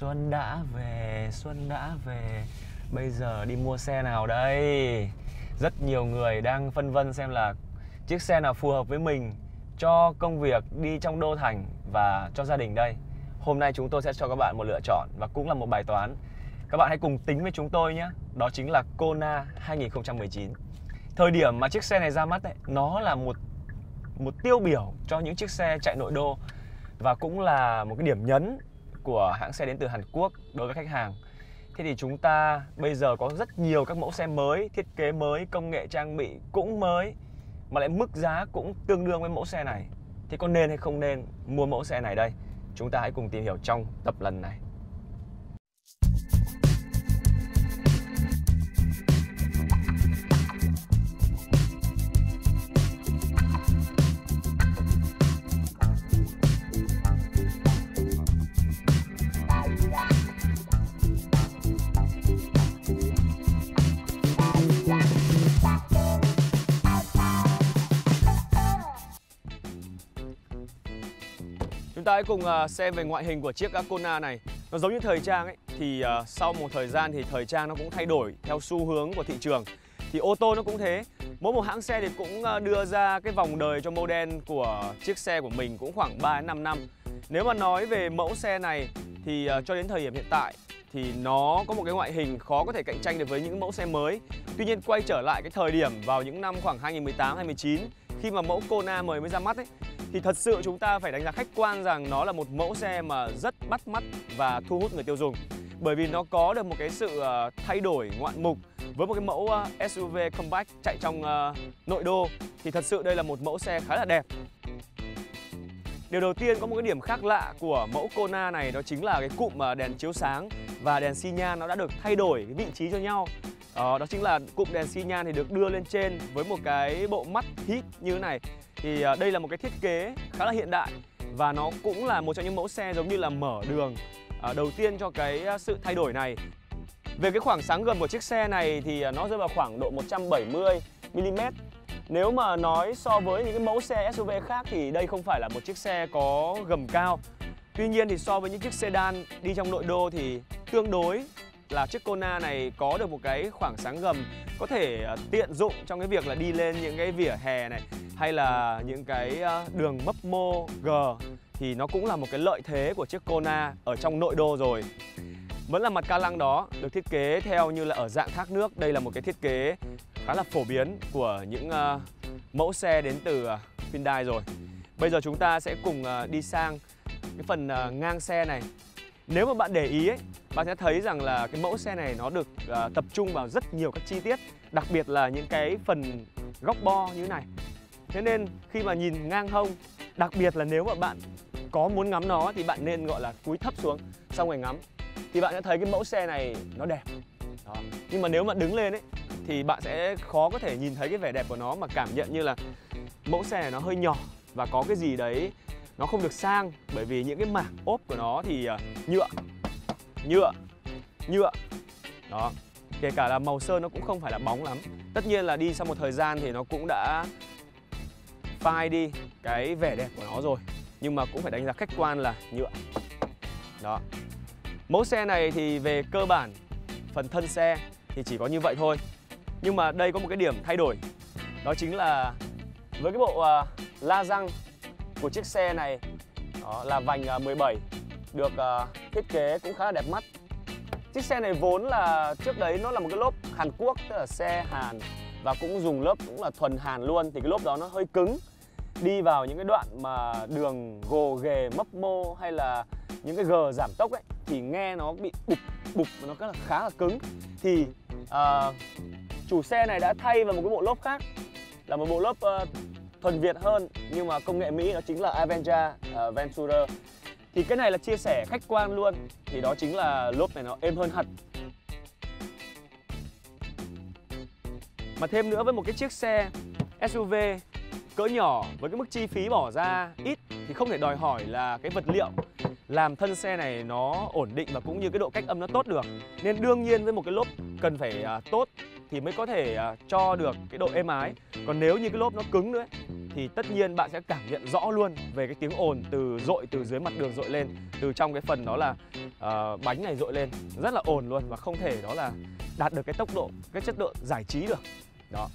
Xuân đã về, Xuân đã về Bây giờ đi mua xe nào đây? Rất nhiều người đang phân vân xem là chiếc xe nào phù hợp với mình cho công việc đi trong đô thành và cho gia đình đây. Hôm nay chúng tôi sẽ cho các bạn một lựa chọn và cũng là một bài toán. Các bạn hãy cùng tính với chúng tôi nhé. Đó chính là Kona 2019. Thời điểm mà chiếc xe này ra mắt ấy, nó là một một tiêu biểu cho những chiếc xe chạy nội đô và cũng là một cái điểm nhấn của hãng xe đến từ Hàn Quốc đối với khách hàng. Thế thì chúng ta bây giờ có rất nhiều các mẫu xe mới, thiết kế mới, công nghệ trang bị cũng mới mà lại mức giá cũng tương đương với mẫu xe này. Thế có nên hay không nên mua mẫu xe này đây? Chúng ta hãy cùng tìm hiểu trong tập lần này. Ta hãy cùng ờ, xem về ngoại hình của chiếc Kona này. Nó giống như thời trang ấy, thì ờ, sau một thời gian thì thời trang nó cũng thay đổi theo xu hướng của thị trường. Thì ô tô nó cũng thế. Mỗi một hãng xe thì cũng ờ, đưa ra cái vòng đời cho model của chiếc xe của mình cũng khoảng 3-5 năm. Nếu mà nói về mẫu xe này thì cho đến thời điểm hiện tại thì nó có một cái ngoại hình khó có thể cạnh tranh được với những mẫu xe mới. Tuy nhiên quay trở lại cái thời điểm vào những năm khoảng 2018 2019 khi mà mẫu Kona mới mới ra mắt ấy thì thật sự chúng ta phải đánh giá khách quan rằng nó là một mẫu xe mà rất bắt mắt và thu hút người tiêu dùng. Bởi vì nó có được một cái sự ờ, thay đổi ngoạn mục với một cái mẫu ờ, SUV compact chạy trong ờ, nội đô. Thì thật sự đây là một mẫu xe khá là đẹp. Điều đầu tiên có một cái điểm khác lạ của mẫu Kona này đó chính là cái cụm đèn chiếu sáng và đèn xi nhan nó đã được thay đổi cái vị trí cho nhau. Đó, đó chính là cụm đèn xi nhan thì được đưa lên trên với một cái bộ mắt hít như thế này thì à, đây là một cái thiết kế khá là hiện đại và nó cũng là một trong những mẫu xe giống như là mở đường à, đầu tiên cho cái sự thay đổi này. Về cái khoảng sáng gầm của chiếc xe này thì nó rơi vào khoảng độ 170 mm. Nếu mà nói so với những cái mẫu xe SUV khác thì đây không phải là một chiếc xe có gầm cao. Tuy nhiên thì so với những chiếc sedan đi trong nội đô thì tương đối là chiếc Kona này có được một cái khoảng sáng gầm có thể ờ, tiện dụng trong cái việc là đi lên những cái vỉa hè này hay là những cái ờ, đường mấp mô G thì nó cũng là một cái lợi thế của chiếc Kona ở trong nội đô rồi. Vẫn là mặt ca lăng đó được thiết kế theo như là ở dạng thác nước. Đây là một cái thiết kế khá là phổ biến của những uh, mẫu xe đến từ uh, Hyundai rồi. Bây giờ chúng ta sẽ cùng uh, đi sang cái phần uh, ngang xe này. Nếu mà bạn để ý ấy, bạn sẽ thấy rằng là cái mẫu xe này nó được uh, tập trung vào rất nhiều các chi tiết, đặc biệt là những cái phần góc bo như thế này. Thế nên khi mà nhìn ngang hông Đặc biệt là nếu mà bạn có muốn ngắm nó thì bạn nên gọi là cúi thấp xuống xong rồi ngắm Thì bạn sẽ thấy cái mẫu xe này nó đẹp Đó. Nhưng mà nếu mà đứng lên ấy thì bạn sẽ khó có thể nhìn thấy cái vẻ đẹp của nó mà cảm nhận như là mẫu xe này nó hơi nhỏ và có cái gì đấy nó không được sang bởi vì những cái mảng ốp của nó thì à, nhựa nhựa nhựa. Đó kể cả là màu sơn nó cũng không phải là bóng lắm. Tất nhiên là đi sau một thời gian thì nó cũng đã phai đi cái vẻ đẹp của nó rồi nhưng mà cũng phải đánh giá khách quan là nhựa. Đó. Mẫu xe này thì về cơ bản phần thân xe thì chỉ có như vậy thôi. Nhưng mà đây có một cái điểm thay đổi đó chính là với cái bộ uh, la răng của chiếc xe này. Đó là vành à, 17 được uh, thiết kế cũng khá là đẹp mắt. Chiếc xe này vốn là trước đấy nó là một cái lốp Hàn Quốc tức là xe Hàn và cũng dùng lớp cũng là thuần Hàn luôn thì cái lốp đó nó hơi cứng. Đi vào những cái đoạn mà đường gồ ghề mấp mô hay là những cái gờ giảm tốc ấy thì nghe nó bị bục bục và nó rất là khá là cứng. Thì uh, chủ xe này đã thay vào một cái bộ lốp khác là một bộ lốp uh, thuần Việt hơn nhưng mà công nghệ Mỹ đó chính là Avenger uh, Venturer. Thì cái này là chia sẻ khách quan luôn thì đó chính là lốp này nó êm hơn hẳn. Mà thêm nữa với một cái chiếc xe SUV cỡ nhỏ với cái mức chi phí bỏ ra ít thì không thể đòi hỏi là cái vật liệu làm thân xe này nó ổn định và cũng như cái độ cách âm nó tốt được. Nên đương nhiên với một cái lốp cần phải uh, tốt thì mới có thể uh, cho được cái độ êm ái. Còn nếu như cái lốp nó cứng nữa thì tất nhiên bạn sẽ cảm nhận rõ luôn về cái tiếng ồn từ dội từ dưới mặt đường dội lên. Từ trong cái phần đó là uh, bánh này dội lên rất là ồn luôn và không thể đó là đạt được cái tốc độ cái chất độ giải trí được. Đó.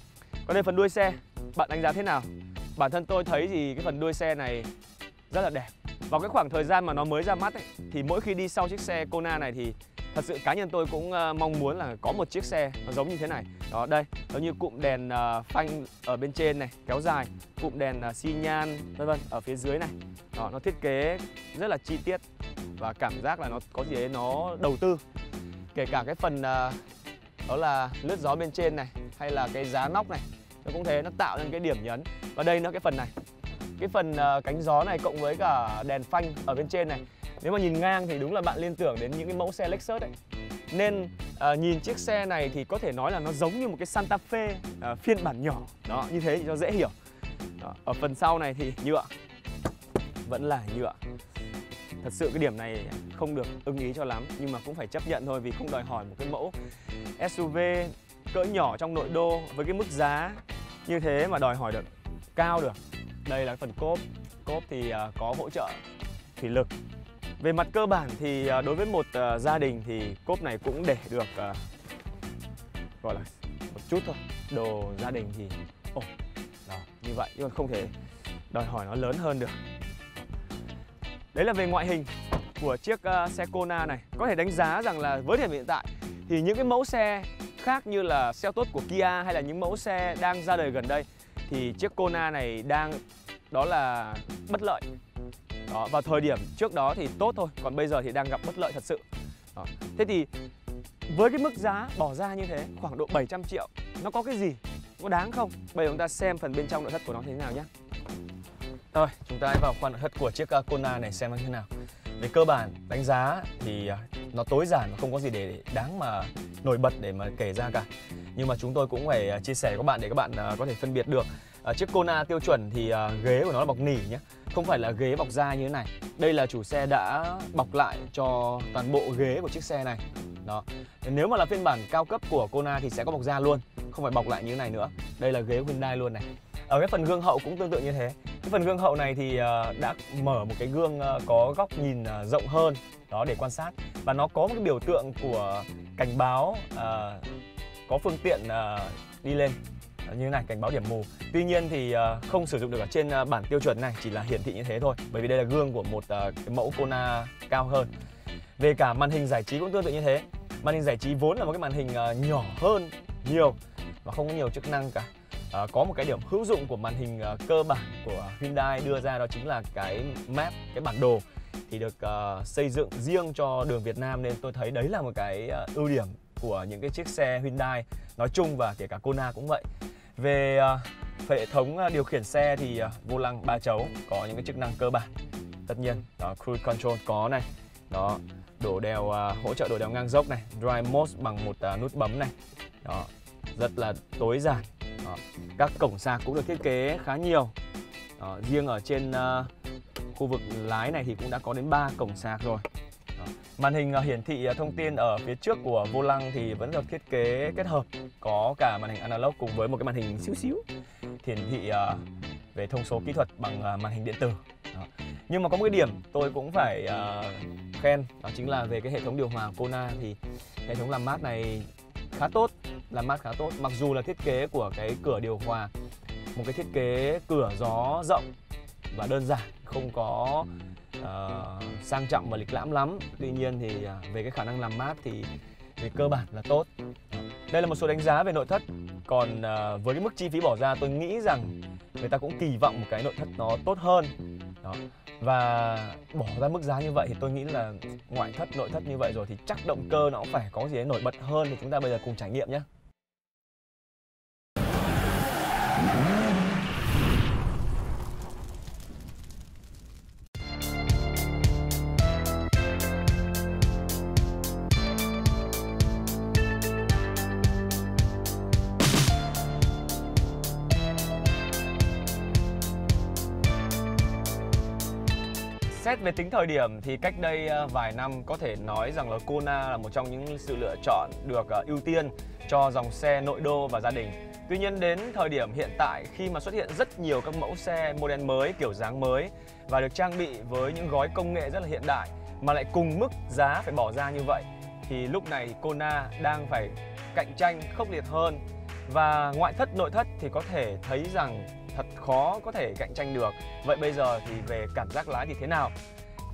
Còn đây phần đuôi xe bạn đánh giá thế nào? Bản thân tôi thấy thì cái phần đuôi xe này rất là đẹp. Vào cái khoảng thời gian mà nó mới ra mắt ấy, thì mỗi khi đi sau chiếc xe Kona này thì thật sự cá nhân tôi cũng ờ, mong muốn là có một chiếc xe nó giống như thế này. Đó, đây, nó như cụm đèn ờ, phanh ở bên trên này, kéo dài, cụm đèn ờ, xi nhan, vân vân, ở phía dưới này. Đó, nó thiết kế rất là chi tiết và cảm giác là nó có gì đấy nó đầu tư. Kể cả cái phần đó là lướt gió bên trên này, hay là cái giá nóc này, nó cũng thế, nó tạo nên cái điểm nhấn. Và đây nữa, cái phần này. Cái phần cánh gió này cộng với cả đèn phanh ở bên trên này nếu mà nhìn ngang thì đúng là bạn liên tưởng đến những cái mẫu xe Lexus ấy nên uh, nhìn chiếc xe này thì có thể nói là nó giống như một cái Santa Fe uh, phiên bản nhỏ. Đó như thế thì cho dễ hiểu. Đó. ở phần sau này thì nhựa vẫn là nhựa thật sự cái điểm này không được ưng ý cho lắm nhưng mà cũng phải chấp nhận thôi vì không đòi hỏi một cái mẫu SUV cỡ nhỏ trong nội đô với cái mức giá như thế mà đòi hỏi được cao được. Đây là phần cốp. Cốp thì ờ, có hỗ trợ thủy lực về mặt cơ bản thì à, đối với một à, gia đình thì cốp này cũng để được à, gọi là một chút thôi. Đồ gia đình thì ồ đó như vậy nhưng không thể đòi hỏi nó lớn hơn được. Đấy là về ngoại hình của chiếc uh, xe Kona này. Có thể đánh giá rằng là với thời điểm hiện tại thì những cái mẫu xe khác như là xe tốt của Kia hay là những mẫu xe đang ra đời gần đây thì chiếc Kona này đang đó là bất lợi đó, vào thời điểm trước đó thì tốt thôi còn bây giờ thì đang gặp bất lợi thật sự. Đó. thế thì với cái mức giá bỏ ra như thế khoảng độ 700 triệu nó có cái gì? Có đáng không? Bây giờ chúng ta xem phần bên trong nội thất của nó thế nào nhé rồi chúng ta hãy vào khoang nội thất của chiếc à, Kona này xem nó thế nào. Về cơ bản đánh giá thì à, nó tối giản và không có gì để đáng mà nổi bật để mà kể ra cả. Nhưng mà chúng tôi cũng phải à, chia sẻ với các bạn để các bạn có thể phân biệt được. Chiếc Kona tiêu chuẩn thì ghế của nó là bọc nỉ nhé không phải là ghế bọc da như thế này. Đây là chủ xe đã bọc lại cho toàn bộ ghế của chiếc xe này. Đó. Nếu mà là phiên bản cao cấp của Kona thì sẽ có bọc da luôn không phải bọc lại như thế này nữa. Đây là ghế Hyundai luôn này. Ở cái phần gương hậu cũng tương tự như thế. Cái phần gương hậu này thì ờ, đã mở một cái gương ờ, có góc nhìn ờ, rộng hơn đó để quan sát. Và nó có một cái biểu tượng của cảnh báo uh, có phương tiện uh, đi lên như thế này cảnh báo điểm mù. Tuy nhiên thì ờ, không sử dụng được ở trên ờ, bản tiêu chuẩn này chỉ là hiển thị như thế thôi bởi vì đây là gương của một ờ, cái mẫu Kona cao hơn. Về cả màn hình giải trí cũng tương tự như thế. Màn hình giải trí vốn là một cái màn hình nhỏ hơn nhiều và không có nhiều chức năng cả. À, có một cái điểm hữu dụng của màn hình uh, cơ bản của Hyundai đưa ra đó chính là cái map cái bản đồ thì được uh, xây dựng riêng cho đường Việt Nam. Nên tôi thấy đấy là một cái uh, ưu điểm của những cái chiếc xe Hyundai nói chung và kể cả Kona cũng vậy về à, hệ thống à, điều khiển xe thì à, vô lăng, ba chấu có những cái chức năng cơ bản tất nhiên, đó, cruise control có này, đó, đổ đèo hỗ trợ đổ đèo ngang dốc này drive mode bằng một nút bấm này, đó, rất là tối giản, đó. các cổng sạc cũng được thiết kế khá nhiều, đó. riêng ở trên khu vực lái này thì cũng đã có đến 3 cổng sạc rồi màn hình à, hiển thị à, thông tin ở phía trước của vô lăng thì vẫn được thiết kế kết hợp, có cả màn hình analog cùng với một cái màn hình xíu xíu hiển thị à, về thông số kỹ thuật bằng màn hình điện tử đó. nhưng mà có một cái điểm tôi cũng phải khen, đó chính là về cái hệ thống điều hòa Kona thì hệ thống làm mát này khá tốt, làm mát khá tốt mặc dù là thiết kế của cái cửa điều hòa, một cái thiết kế cửa gió rộng và đơn giản, không có uh, sang trọng và lịch lãm lắm. Tuy nhiên thì uh, về cái khả năng làm mát thì về cơ bản là tốt. Đây là một số đánh giá về nội thất. Còn uh, với cái mức chi phí bỏ ra tôi nghĩ rằng người ta cũng kỳ vọng một cái nội thất nó tốt hơn. Đó. Và bỏ ra mức giá như vậy thì tôi nghĩ là ngoại thất nội thất như vậy rồi thì chắc động cơ nó cũng phải có gì đấy nổi bật hơn thì chúng ta bây giờ cùng trải nghiệm nhé. Xét về tính thời điểm thì cách đây ờ, vài năm có thể nói rằng là Kona là một trong những sự lựa chọn được ờ, ưu tiên cho dòng xe nội đô và gia đình. Tuy nhiên đến thời điểm hiện tại khi mà xuất hiện rất nhiều các mẫu xe model mới, kiểu dáng mới và được trang bị với những gói công nghệ rất là hiện đại mà lại cùng mức giá phải bỏ ra như vậy thì lúc này Kona đang phải cạnh tranh khốc liệt hơn và ngoại thất nội thất thì có thể thấy rằng thật khó có thể cạnh tranh được. Vậy bây giờ thì về cảm giác lái thì thế nào?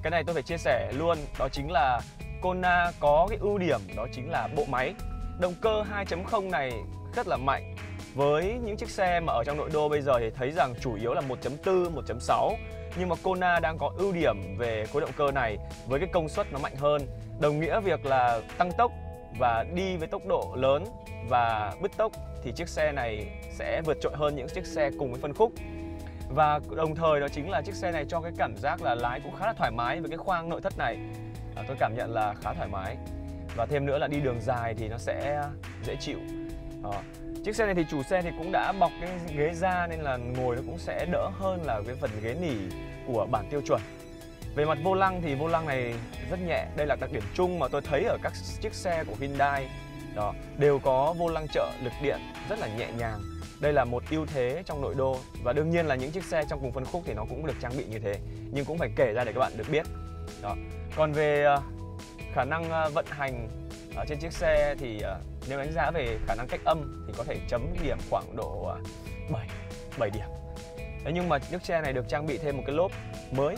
Cái này tôi phải chia sẻ luôn, đó chính là Kona có cái ưu điểm đó chính là bộ máy. Động cơ 2.0 này rất là mạnh. Với những chiếc xe mà ở trong nội đô bây giờ thì thấy rằng chủ yếu là 1.4, 1.6 nhưng mà Kona đang có ưu điểm về khối động cơ này với cái công suất nó mạnh hơn đồng nghĩa việc là tăng tốc và đi với tốc độ lớn và bứt tốc thì chiếc xe này sẽ vượt trội hơn những chiếc xe cùng với phân khúc. Và đồng thời đó chính là chiếc xe này cho cái cảm giác là lái cũng khá là thoải mái với cái khoang nội thất này. À, tôi cảm nhận là khá thoải mái. Và thêm nữa là đi đường dài thì nó sẽ dễ chịu. À, chiếc xe này thì chủ xe thì cũng đã bọc cái ghế da nên là ngồi nó cũng sẽ đỡ hơn là cái phần ghế nỉ của bản tiêu chuẩn về mặt vô lăng thì vô lăng này rất nhẹ. Đây là đặc điểm chung mà tôi thấy ở các chiếc xe của Hyundai. Đó, đều có vô lăng trợ lực điện rất là nhẹ nhàng. Đây là một ưu thế trong nội đô và đương nhiên là những chiếc xe trong cùng phân khúc thì nó cũng được trang bị như thế, nhưng cũng phải kể ra để các bạn được biết. Đó. Còn về ờ, khả năng ờ, vận hành ở trên chiếc xe thì ờ, nếu đánh giá về khả năng cách âm thì có thể chấm điểm khoảng độ 7 7 điểm. Thế nhưng mà chiếc xe này được trang bị thêm một cái lốp mới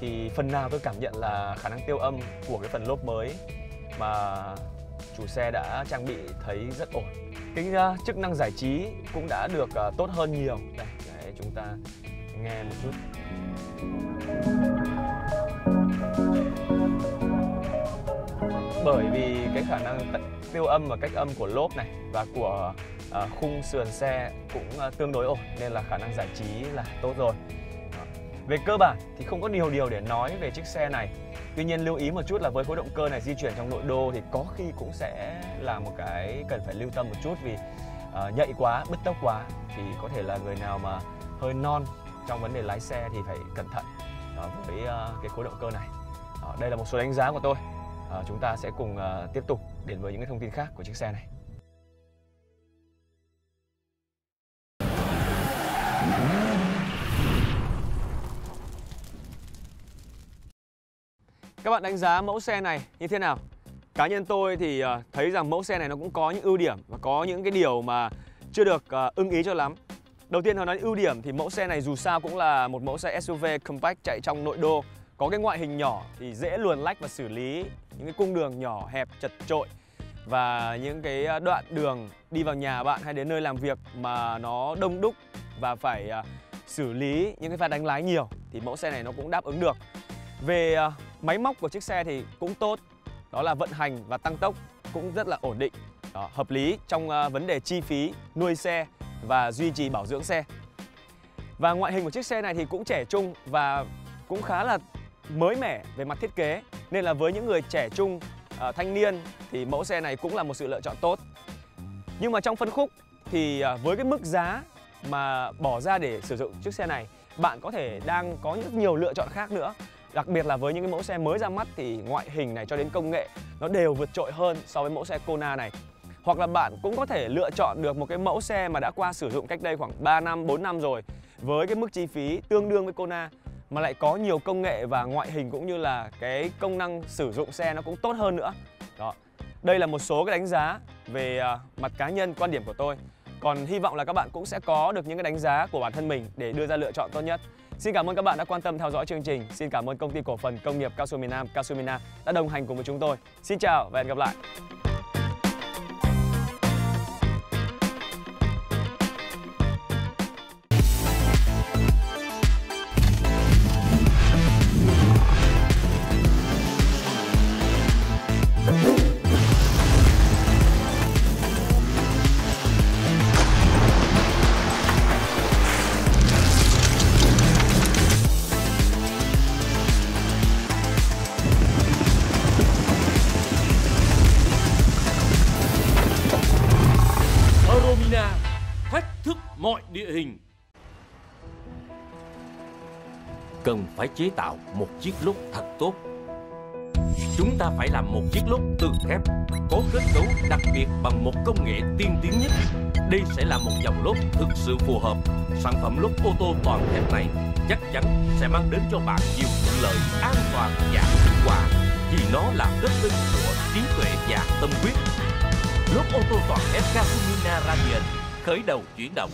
thì phần nào tôi cảm nhận là khả năng tiêu âm của cái phần lốp mới mà chủ xe đã trang bị thấy rất ổn. Cái uh, chức năng giải trí cũng đã được uh, tốt hơn nhiều. Đây để chúng ta nghe một chút. Bởi vì cái khả năng tiêu âm và cách âm của lốp này và của uh, khung sườn xe cũng uh, tương đối ổn nên là khả năng giải trí là tốt rồi về cơ bản thì không có nhiều điều để nói về chiếc xe này Tuy nhiên lưu ý một chút là với khối động cơ này di chuyển trong nội đô thì có khi cũng sẽ là một cái cần phải lưu tâm một chút vì uh, nhạy quá, bứt tốc quá thì có thể là người nào mà hơi non trong vấn đề lái xe thì phải cẩn thận đó, với uh, cái khối động cơ này. Đó, đây là một số đánh giá của tôi. Uh, chúng ta sẽ cùng uh, tiếp tục đến với những cái thông tin khác của chiếc xe này. Các bạn đánh giá mẫu xe này như thế nào? Cá nhân tôi thì ờ, thấy rằng mẫu xe này nó cũng có những ưu điểm và có những cái điều mà chưa được ờ, ưng ý cho lắm. Đầu tiên, họ nói ưu điểm thì mẫu xe này dù sao cũng là một mẫu xe SUV compact chạy trong nội đô có cái ngoại hình nhỏ thì dễ luồn lách và xử lý những cái cung đường nhỏ, hẹp, chật trội và những cái ờ, đoạn đường đi vào nhà bạn hay đến nơi làm việc mà nó đông đúc và phải xử lý những cái pha đánh lái nhiều thì mẫu xe này nó cũng đáp ứng được. Về à, Máy móc của chiếc xe thì cũng tốt. Đó là vận hành và tăng tốc cũng rất là ổn định. Đó, Hợp lý trong uh, vấn đề chi phí nuôi xe và duy trì bảo dưỡng xe. Và ngoại hình của chiếc xe này thì cũng trẻ trung và cũng khá là mới mẻ về mặt thiết kế. Nên là với những người trẻ trung, uh, thanh niên thì mẫu xe này cũng là một sự lựa chọn tốt. Nhưng mà trong phân khúc thì với cái mức giá mà bỏ ra để sử dụng chiếc xe này bạn có thể đang có rất nhiều lựa chọn khác nữa. Đặc biệt là với những cái mẫu xe mới ra mắt thì ngoại hình này cho đến công nghệ nó đều vượt trội hơn so với mẫu xe Kona này. Hoặc là bạn cũng có thể lựa chọn được một cái mẫu xe mà đã qua sử dụng cách đây khoảng 3 năm, 4 năm rồi với cái mức chi phí tương đương với Kona mà lại có nhiều công nghệ và ngoại hình cũng như là cái công năng sử dụng xe nó cũng tốt hơn nữa. Đó. Đây là một số cái đánh giá về à, mặt cá nhân quan điểm của tôi. Còn hy vọng là các bạn cũng sẽ có được những cái đánh giá của bản thân mình để đưa ra lựa chọn tốt nhất. Xin cảm ơn các bạn đã quan tâm theo dõi chương trình. Xin cảm ơn công ty cổ phần công nghiệp Cao su miền Nam, Cao su Mina đã đồng hành cùng với chúng tôi. Xin chào và hẹn gặp lại. Phải chế tạo một chiếc lốp thật tốt Chúng ta phải làm một chiếc lốp từ thép có kết cấu đặc biệt bằng một công nghệ tiên tiến nhất. Đây sẽ là một dòng lốp thực sự phù hợp. Sản phẩm lốp ô tô toàn thép này chắc chắn sẽ mang đến cho bạn nhiều thuận lợi, an toàn và hiệu quả vì nó là kết tinh của trí tuệ và tâm huyết. Lốp ô tô toàn thép Casumina Radiant khởi đầu chuyển động